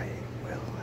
I will.